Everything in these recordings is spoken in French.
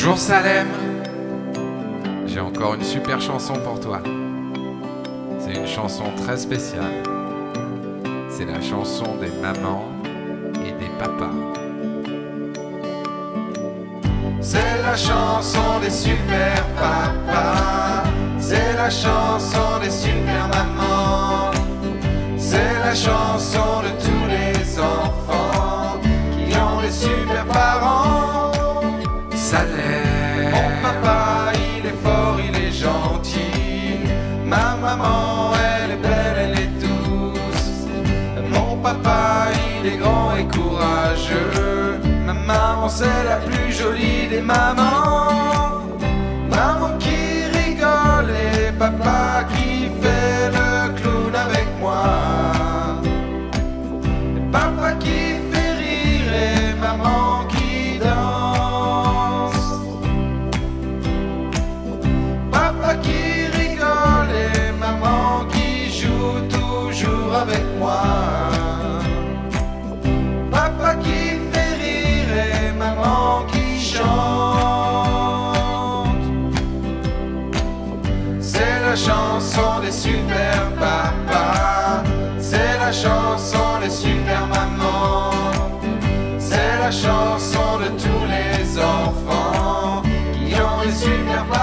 Bonjour Salem, j'ai encore une super chanson pour toi. C'est une chanson très spéciale. C'est la chanson des mamans et des papas. C'est la chanson des super papas. C'est la chanson des super mamans. C'est la chanson de tous papa, il est grand et courageux. Ma maman, c'est la plus jolie des mamans. Papa qui fait rire et maman qui chante. C'est la chanson des super papas. C'est la chanson des super mamans. C'est la chanson de tous les enfants qui ont des super parents.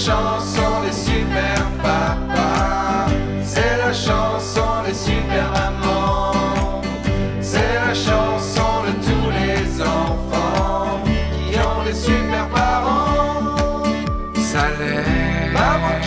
chanson des super papas, c'est la chanson des super mamans, c'est la chanson de tous les enfants qui ont des super parents. Ça l'est. Maman